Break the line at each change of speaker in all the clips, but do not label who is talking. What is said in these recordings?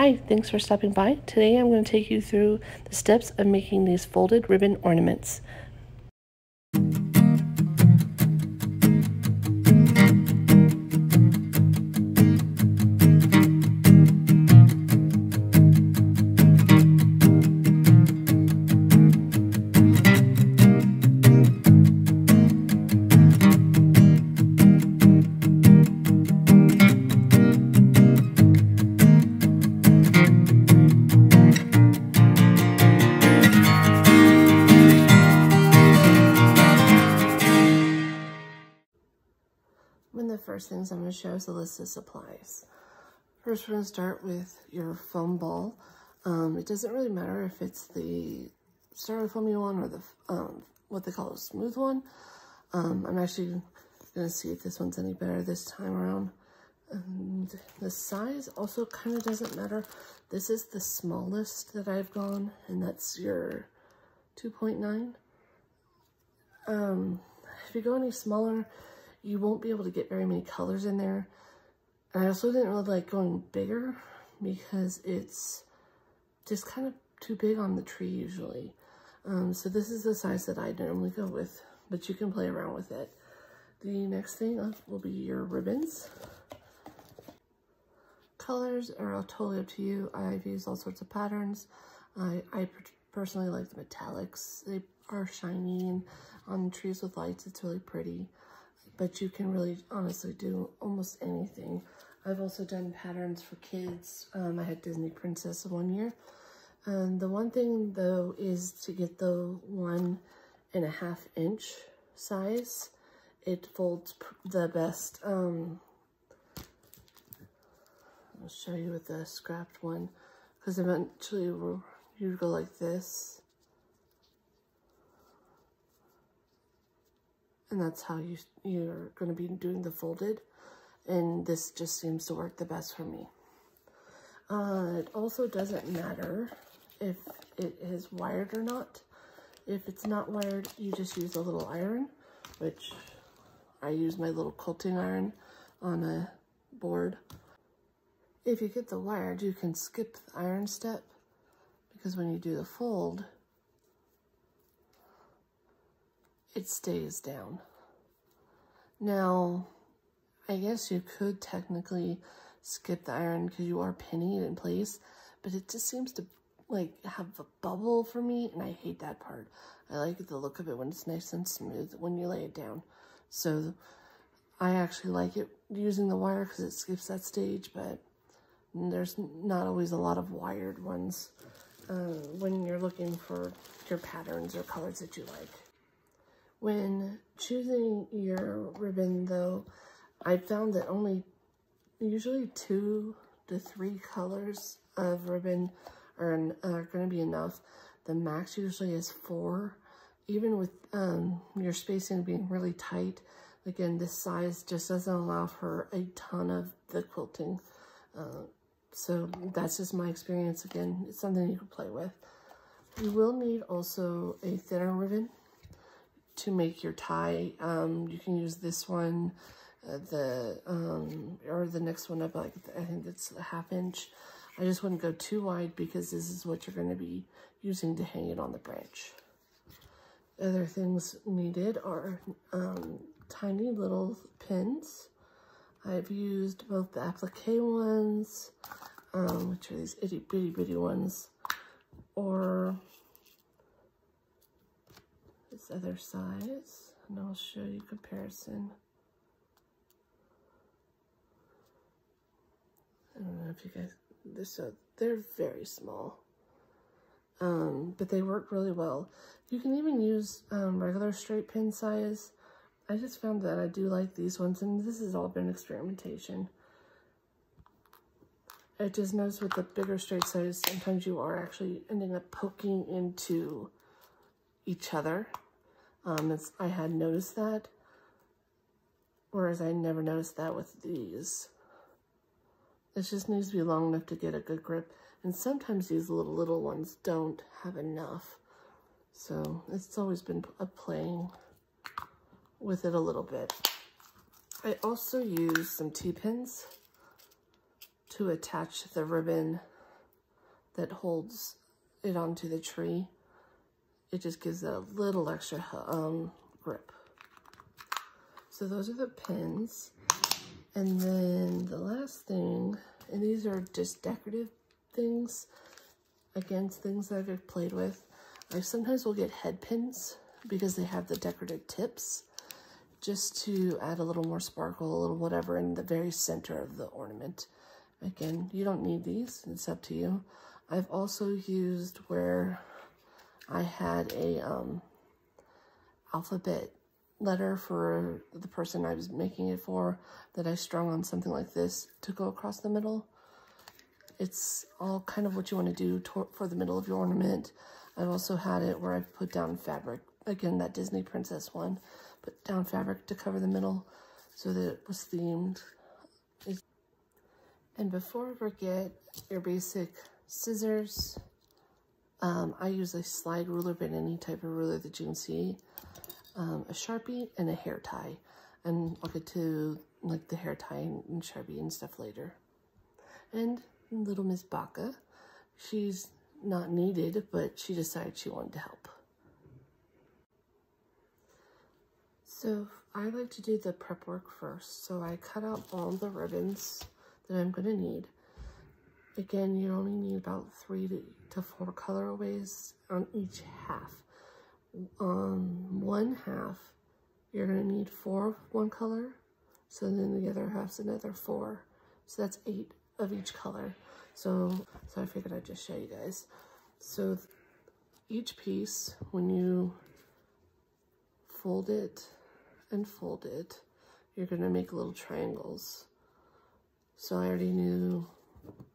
Hi, thanks for stopping by. Today I'm going to take you through the steps of making these folded ribbon ornaments. One of the first things I'm going to show is a list of supplies. First, we're going to start with your foam ball. Um, it doesn't really matter if it's the styrofoam you want or the um, what they call a smooth one. Um, I'm actually going to see if this one's any better this time around. And the size also kind of doesn't matter. This is the smallest that I've gone, and that's your 2.9. Um, if you go any smaller, you won't be able to get very many colors in there. I also didn't really like going bigger because it's just kind of too big on the tree usually. Um, so this is the size that I normally go with, but you can play around with it. The next thing will be your ribbons. Colors are totally up to you. I've used all sorts of patterns. I, I personally like the metallics. They are shiny and on trees with lights, it's really pretty but you can really honestly do almost anything. I've also done patterns for kids. Um, I had Disney Princess one year. And the one thing though is to get the one and a half inch size. It folds the best. Um, I'll show you with the scrapped one because eventually you go like this and that's how you, you're going to be doing the folded. And this just seems to work the best for me. Uh, it also doesn't matter if it is wired or not. If it's not wired, you just use a little iron, which I use my little quilting iron on a board. If you get the wired, you can skip the iron step because when you do the fold, it stays down. Now, I guess you could technically skip the iron because you are pinning it in place, but it just seems to like have a bubble for me, and I hate that part. I like the look of it when it's nice and smooth when you lay it down. So I actually like it using the wire because it skips that stage, but there's not always a lot of wired ones uh, when you're looking for your patterns or colors that you like. When choosing your ribbon though, I found that only usually two to three colors of ribbon are, are going to be enough. The max usually is four. Even with um, your spacing being really tight, again, this size just doesn't allow for a ton of the quilting. Uh, so that's just my experience. Again, it's something you can play with. You will need also a thinner ribbon to make your tie. Um, you can use this one, uh, the um, or the next one up, like I think it's a half inch. I just wouldn't go too wide because this is what you're going to be using to hang it on the branch. Other things needed are um, tiny little pins. I've used both the applique ones, um, which are these itty bitty bitty ones, or this other size, and I'll show you comparison. I don't know if you guys, they're, so, they're very small, um, but they work really well. You can even use um, regular straight pin size. I just found that I do like these ones, and this has all been experimentation. I just noticed with the bigger straight size, sometimes you are actually ending up poking into each other. Um, I had noticed that, whereas I never noticed that with these. It just needs to be long enough to get a good grip. And sometimes these little, little ones don't have enough. So it's always been a playing with it a little bit. I also use some T-pins to attach the ribbon that holds it onto the tree. It just gives it a little extra um, grip. So those are the pins. And then the last thing, and these are just decorative things. Again, things that I've played with. I sometimes will get head pins because they have the decorative tips just to add a little more sparkle, a little whatever in the very center of the ornament. Again, you don't need these, it's up to you. I've also used where I had a um, alphabet letter for the person I was making it for that I strung on something like this to go across the middle. It's all kind of what you want to do for the middle of your ornament. I've also had it where I've put down fabric, again, that Disney princess one, put down fabric to cover the middle so that it was themed. And before I forget, your basic scissors. Um, I use a slide ruler, but any type of ruler that you can see. Um, a Sharpie and a hair tie. And I'll get to like the hair tie and Sharpie and stuff later. And little Miss Baka. She's not needed, but she decided she wanted to help. So I like to do the prep work first. So I cut out all the ribbons that I'm going to need. Again, you only need about three to, to four colorways on each half. On one half, you're to need four of one color. So then the other half's another four. So that's eight of each color. So, so I figured I'd just show you guys. So each piece, when you fold it and fold it, you're to make little triangles. So I already knew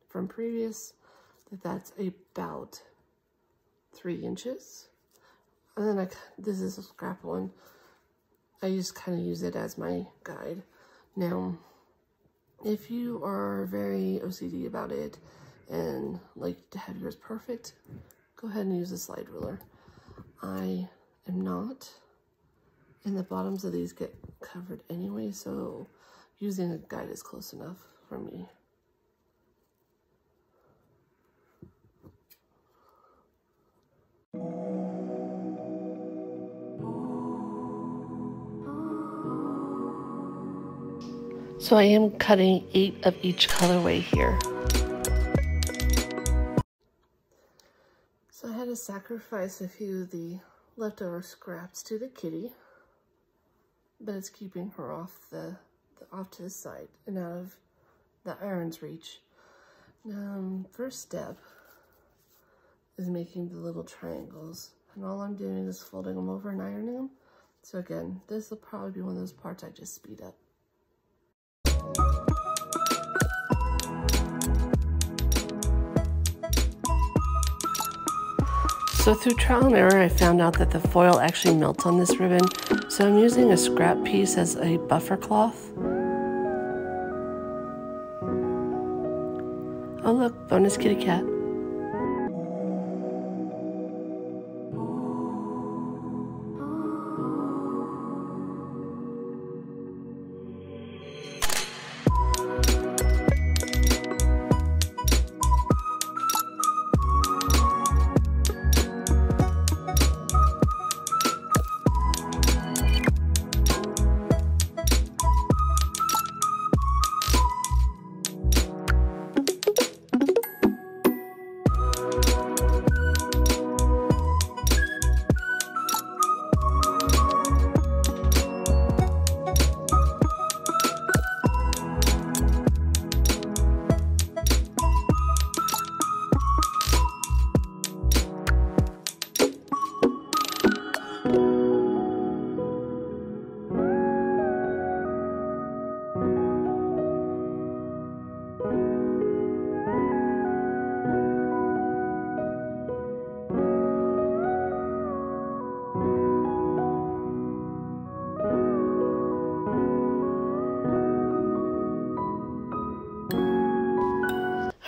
from previous that that's about three inches. And then I, this is a scrap one. I just kind of use it as my guide. Now, if you are very OCD about it and like to have yours perfect, go ahead and use a slide ruler. I am not, and the bottoms of these get covered anyway, so using a guide is close enough for me. So I am cutting eight of each colorway here. So I had to sacrifice a few of the leftover scraps to the kitty, but it's keeping her off the, the off to the side and out of the iron's reach. Now, first step is making the little triangles. And all I'm doing is folding them over and ironing them. So again, this will probably be one of those parts I just speed up. So through trial and error, I found out that the foil actually melts on this ribbon. So I'm using a scrap piece as a buffer cloth. Oh look, bonus kitty cat.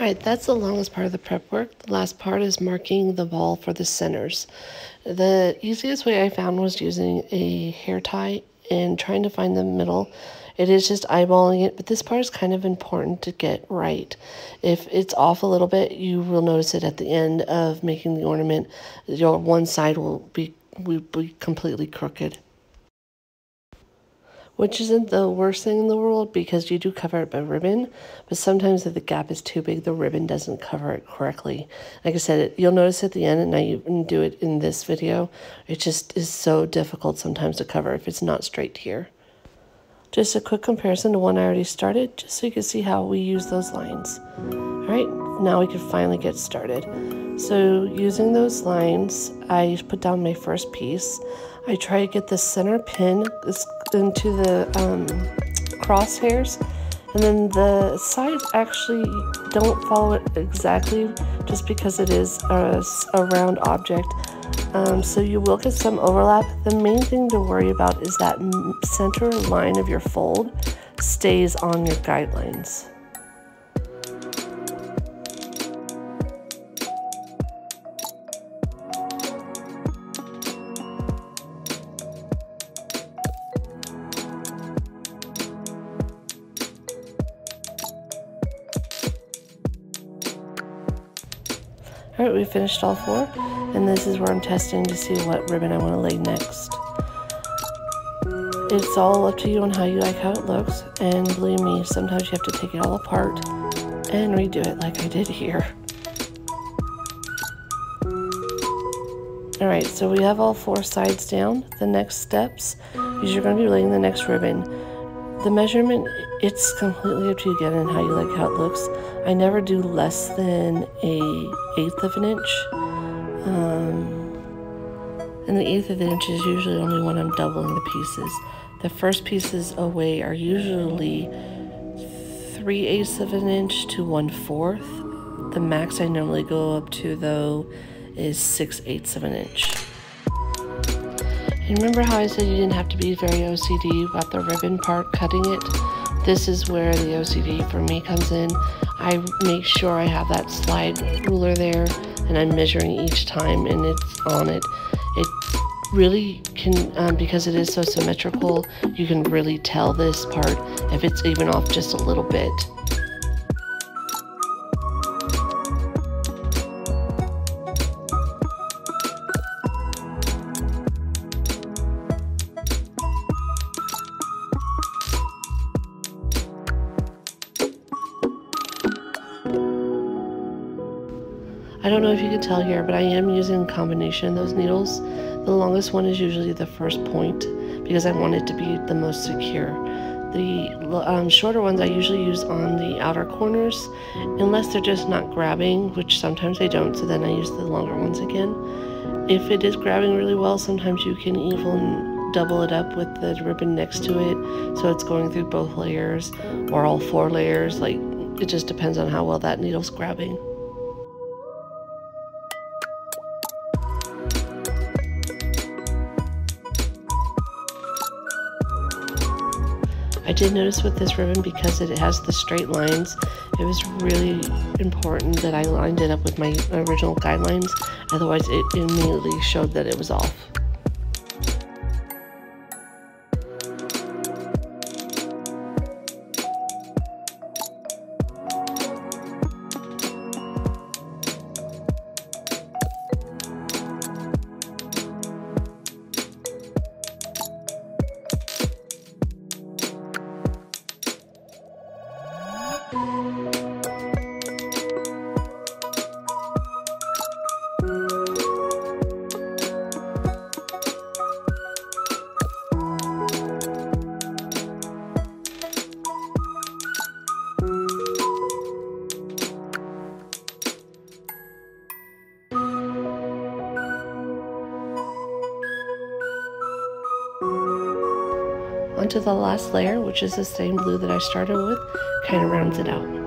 Right, that's the longest part of the prep work. The last part is marking the ball for the centers. The easiest way I found was using a hair tie and trying to find the middle. It is just eyeballing it, but this part is kind of important to get right. If it's off a little bit, you will notice it at the end of making the ornament. Your one side will be, will be completely crooked which isn't the worst thing in the world because you do cover it by ribbon, but sometimes if the gap is too big, the ribbon doesn't cover it correctly. Like I said, you'll notice at the end, and I even do it in this video, it just is so difficult sometimes to cover if it's not straight here. Just a quick comparison to one I already started, just so you can see how we use those lines. All right, now we can finally get started. So using those lines, I put down my first piece. I try to get the center pin into the um, crosshairs and then the sides actually don't follow it exactly just because it is a, a round object. Um, so you will get some overlap. The main thing to worry about is that center line of your fold stays on your guidelines. Finished all four, and this is where I'm testing to see what ribbon I want to lay next. It's all up to you on how you like how it looks, and believe me, sometimes you have to take it all apart and redo it like I did here. Alright, so we have all four sides down. The next steps is you're going to be laying the next ribbon. The measurement, it's completely up to you again and how you like how it looks. I never do less than a eighth of an inch. Um, and the eighth of an inch is usually only when I'm doubling the pieces. The first pieces away are usually three eighths of an inch to one fourth. The max I normally go up to though is six eighths of an inch. And remember how I said you didn't have to be very OCD about the ribbon part, cutting it? This is where the OCD for me comes in. I make sure I have that slide ruler there and I'm measuring each time and it's on it. It really can, um, because it is so symmetrical, you can really tell this part if it's even off just a little bit. Tell here, but I am using a combination of those needles. The longest one is usually the first point because I want it to be the most secure. The um, shorter ones I usually use on the outer corners unless they're just not grabbing, which sometimes they don't, so then I use the longer ones again. If it is grabbing really well, sometimes you can even double it up with the ribbon next to it so it's going through both layers or all four layers. Like it just depends on how well that needle's grabbing. Did notice with this ribbon because it has the straight lines, it was really important that I lined it up with my original guidelines, otherwise it immediately showed that it was off. Onto the last layer, which is the same blue that I started with, kind of rounds it out.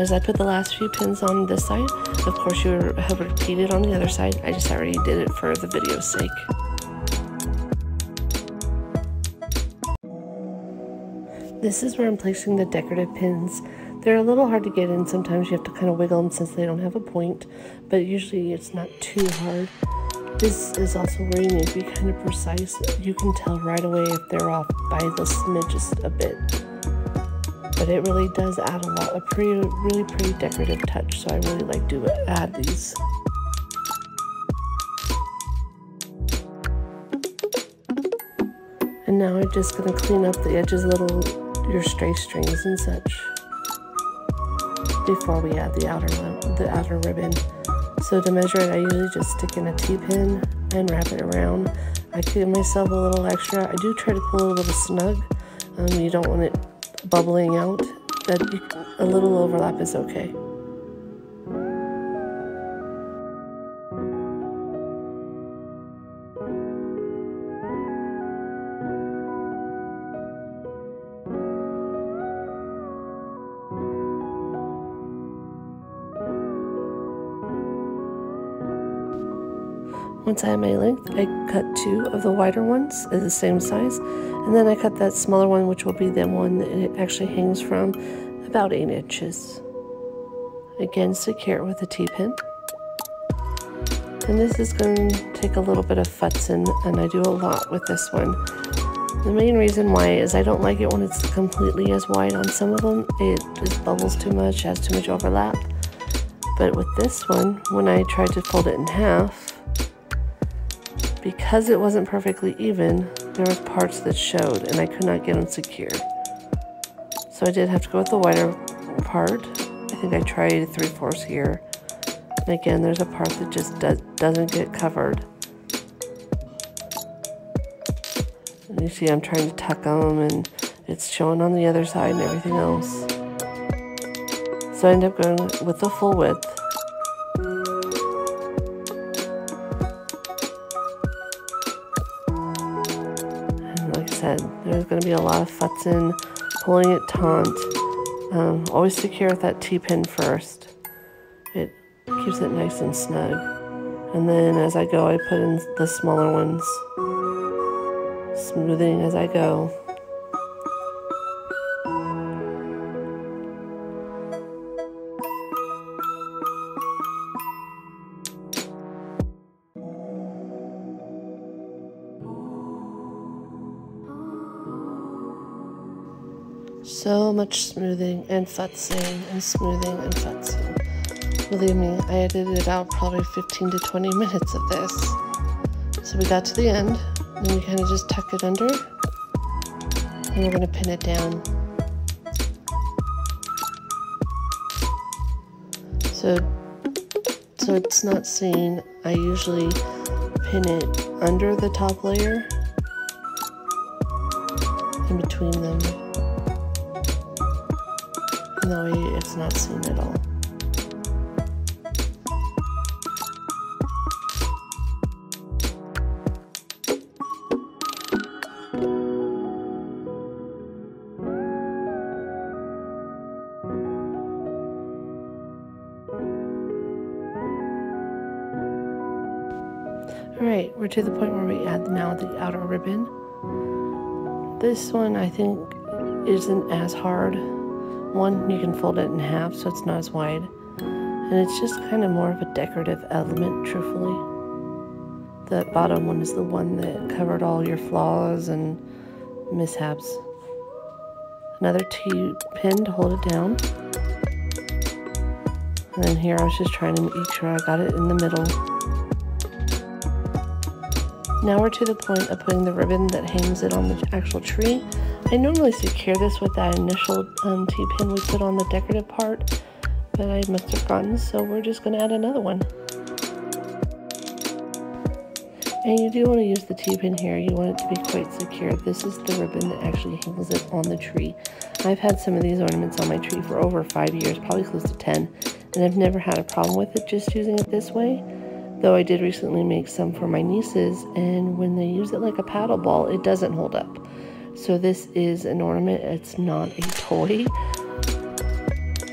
As I put the last few pins on this side, of course you have repeated on the other side. I just already did it for the video's sake. This is where I'm placing the decorative pins. They're a little hard to get in. Sometimes you have to kind of wiggle them since they don't have a point, but usually it's not too hard. This is also where you need to be kind of precise. You can tell right away if they're off by the smidges a bit. But it really does add a lot, a pretty, really pretty decorative touch. So I really like to add these. And now I'm just going to clean up the edges a little, your stray strings and such before we add the outer the outer ribbon. So to measure it, I usually just stick in a T-pin and wrap it around. I give myself a little extra. I do try to pull a little snug. Um, you don't want it bubbling out. That a little overlap is okay. Once I have my length, I cut two of the wider ones at the same size, and then I cut that smaller one, which will be the one that it actually hangs from, about 8 inches. Again, secure it with a T-pin. And this is going to take a little bit of futzing, and I do a lot with this one. The main reason why is I don't like it when it's completely as wide on some of them. It just bubbles too much, has too much overlap. But with this one, when I tried to fold it in half, because it wasn't perfectly even, there was parts that showed and I could not get them secured. So I did have to go with the wider part. I think I tried 3 fourths here. And again, there's a part that just does, doesn't get covered. And you see I'm trying to tuck them and it's showing on the other side and everything else. So I end up going with the full width. Lot of futzing, pulling it taut. Um, always secure with that T-pin first. It keeps it nice and snug. And then as I go, I put in the smaller ones, smoothing as I go. Much smoothing and futzing and smoothing and futzing. Believe me, I edited out probably 15 to 20 minutes of this. So we got to the end, and we kind of just tuck it under, and we're going to pin it down. So, so it's not seen, I usually pin it under the top layer, in between them it's not seen at all. Alright, we're to the point where we add now the outer ribbon. This one I think isn't as hard one, you can fold it in half so it's not as wide. And it's just kind of more of a decorative element, truthfully. The bottom one is the one that covered all your flaws and mishaps. Another T-pin to hold it down. And then here I was just trying to make sure I got it in the middle. Now we're to the point of putting the ribbon that hangs it on the actual tree I normally secure this with that initial um, T-pin we put on the decorative part, but I must have forgotten, so we're just going to add another one. And you do want to use the T-pin here. You want it to be quite secure. This is the ribbon that actually hangs it on the tree. I've had some of these ornaments on my tree for over five years, probably close to 10, and I've never had a problem with it just using it this way. Though I did recently make some for my nieces, and when they use it like a paddle ball, it doesn't hold up. So this is an ornament, it's not a toy.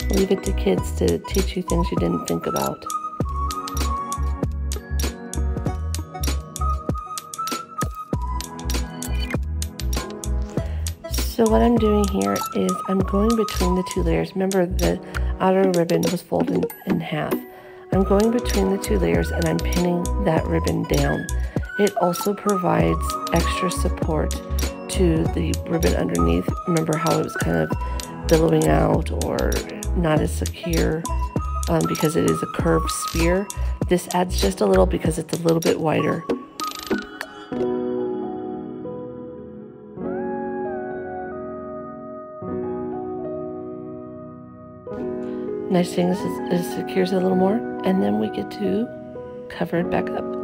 Leave it to kids to teach you things you didn't think about. So what I'm doing here is I'm going between the two layers. Remember the outer ribbon was folded in half. I'm going between the two layers and I'm pinning that ribbon down. It also provides extra support to the ribbon underneath. Remember how it was kind of billowing out or not as secure um, because it is a curved spear. This adds just a little because it's a little bit wider. Nice thing is it secures it a little more and then we get to cover it back up.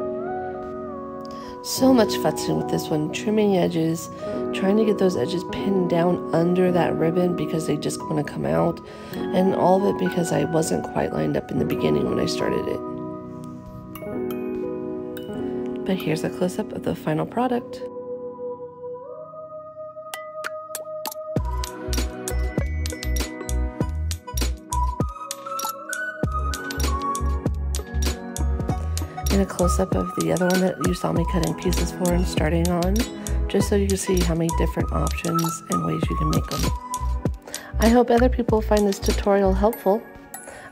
So much futzing with this one, trimming edges, trying to get those edges pinned down under that ribbon because they just want to come out, and all of it because I wasn't quite lined up in the beginning when I started it. But here's a close-up of the final product. A close-up of the other one that you saw me cutting pieces for and starting on, just so you can see how many different options and ways you can make them. I hope other people find this tutorial helpful.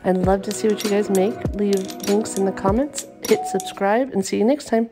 I'd love to see what you guys make. Leave links in the comments, hit subscribe, and see you next time.